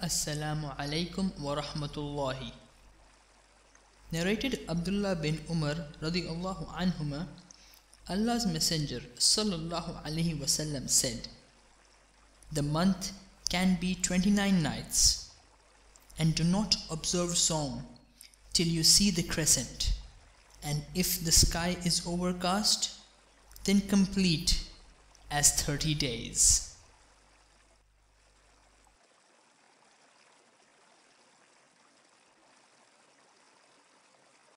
Assalamu alaikum wa rahmatullahi. Narrated Abdullah bin Umar radiallahu anhuma, Allah's Messenger sallallahu alaihi wasallam said, The month can be 29 nights, and do not observe Sawm till you see the crescent, and if the sky is overcast, then complete as 30 days.